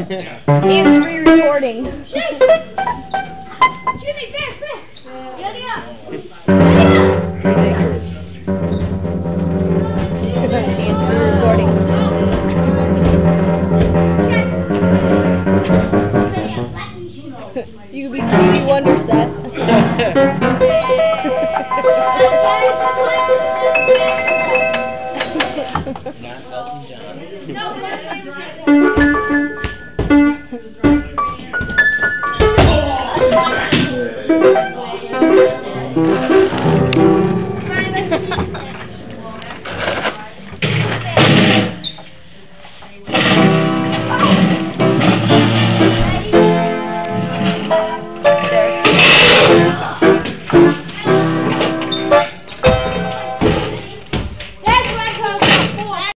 It's re-recording. Jimmy, back, back. Yodi up. You could be Stevie Wonder, Seth. Not Elton John.